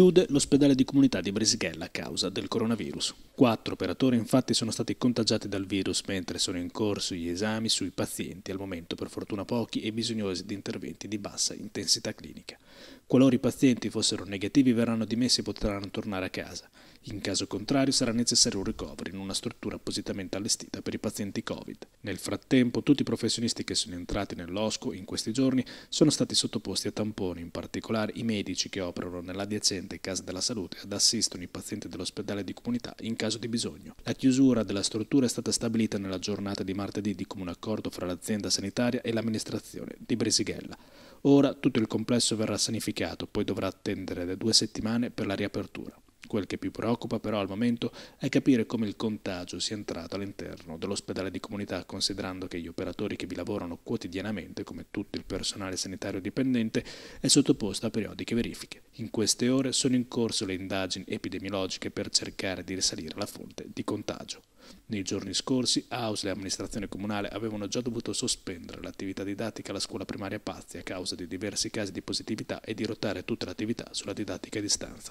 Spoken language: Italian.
Chiude l'ospedale di comunità di Brisighella a causa del coronavirus. Quattro operatori infatti sono stati contagiati dal virus mentre sono in corso gli esami sui pazienti, al momento per fortuna pochi e bisognosi di interventi di bassa intensità clinica. Qualora i pazienti fossero negativi verranno dimessi e potranno tornare a casa. In caso contrario sarà necessario un ricovero in una struttura appositamente allestita per i pazienti Covid. Nel frattempo tutti i professionisti che sono entrati nell'OSCO in questi giorni sono stati sottoposti a tamponi, in particolare i medici che operano nell'adiacente Casa della Salute ed assistono i pazienti dell'ospedale di comunità in caso di bisogno. La chiusura della struttura è stata stabilita nella giornata di martedì di comune accordo fra l'azienda sanitaria e l'amministrazione di Bresighella. Ora tutto il complesso verrà sanificato, poi dovrà attendere da due settimane per la riapertura. Quel che più preoccupa però al momento è capire come il contagio sia entrato all'interno dell'ospedale di comunità, considerando che gli operatori che vi lavorano quotidianamente, come tutto il personale sanitario dipendente, è sottoposto a periodiche verifiche. In queste ore sono in corso le indagini epidemiologiche per cercare di risalire la fonte di contagio. Nei giorni scorsi AUS e l'amministrazione comunale avevano già dovuto sospendere l'attività didattica alla scuola primaria Pazzi a causa di diversi casi di positività e di rotare tutta l'attività sulla didattica a distanza.